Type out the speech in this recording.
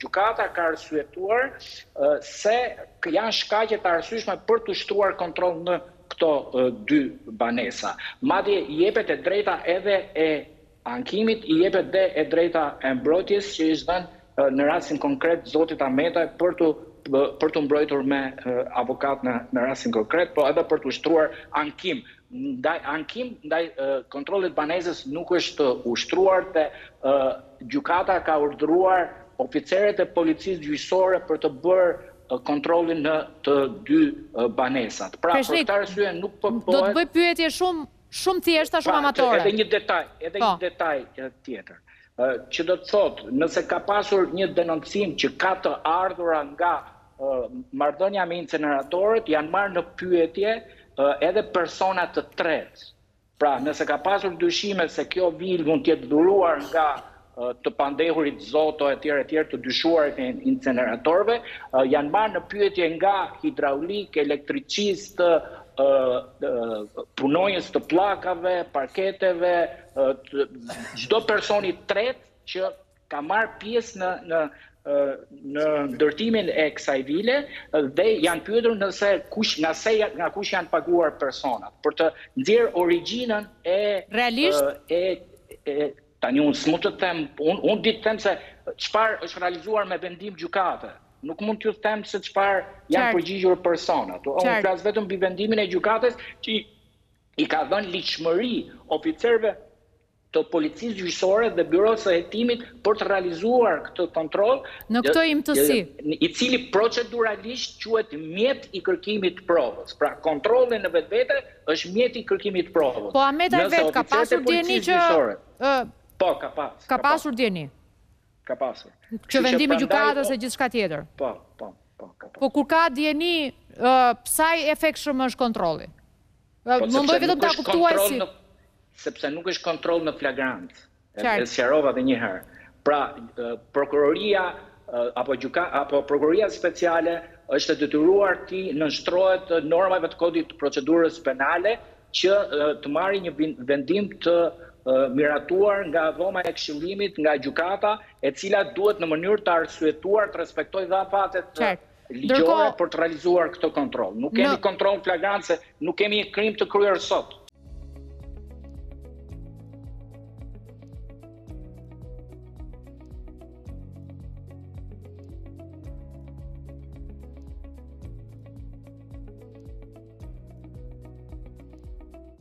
Gjykata ka arsyetuar se janë shkaqe të arsyeshme për të ushtruar kontroll në këto dy banesa. Madje i jepet e drejta edhe e ankimit, i jepet dhe e drejta e mbrojtjes që i është dhënë në rastin konkret zotit Ahmetaj për të për t'u mbrojtur me avokat në në rastin konkret, po edhe për të ushtruar ankim. Ndaj ankim ndaj kontrollit banesës nuk është ushtruar dhe Gjykata ka urdhëruar oficerët e policisë gjyqësore për të bërë kontrollin në të dy banesat. Pra, për këtë arsye nuk po bëhet. Kreshnik, do të bëj pyetje shumë, shumë thjeshta, shumë amatore. Edhe një detaj, edhe një detaj tjetër. Që do të thotë, nëse ka pasur një denoncim që ka të ardhura nga marrëdhënia me incineratorët, janë marrë në pyetje edhe persona të tretë. Pra, nëse ka pasur dyshime se kjo vilë mund të jetë dhuruar nga të pandehurit Zoto etj etj të dyshuarit e incineratorëve, janë marrë në pyetje nga hidraulikë, elektriçistë, punonjës të pllakave, parketeve, çdo person i tretë që ka marrë pjesë në në në ndërtimin e kësaj vile dhe janë pyetur nëse kush nga se nga kush janë paguar personat për të nxjerrë origjinën e realisht e, e tani unë s'mund të them unë unë di të them se çfarë është realizuar me vendim gjykate nuk mund t'ju them se çfarë janë përgjigjur personat unë flas vetëm mbi vendimin e gjykatës që i ka dhënë ligjshmëri oficerëve të Policisë Gjyqësore dhe Byrosë së Hetimit për të realizuar këtë kontroll, Në këtë imtësi. i cili proceduralisht quhet mjet i kërkimit të provës. Pra, kontrolli në vetvete është mjet i kërkimit të provës. Po Ahmetaj vetë ka pasur dijeni që ë Po, ka pasur. Ka pasur dijeni. Ka pasur. Që vendimi i gjykatës e gjithçka tjetër. Po, po, po, ka pasur. Po kur ka dijeni, ë sa i efektshëm është kontrolli? Po Më sepse bëj vetëm nuk ta është kuptuaj kontroll si. në sepse nuk është kontroll në flagrancë. E e Qartë. sqarova edhe një herë. Pra, ë, prokuroria ë, apo gjyka apo prokuroria speciale është e detyruar t'i nënshtrohet ë, normave të Kodit të Procedurës Penale që ë, të marrë një vin- vendim të ë, miratuar nga Dhoma e Këshillimit, nga gjykata, e cila duhet në mënyrë të arsyetuar të respektojë dhe afatet ë, Qartë. ligjore për të realizuar këtë kontroll. Nuk kemi kontroll flagrance, nuk kemi një krim të kryer sot.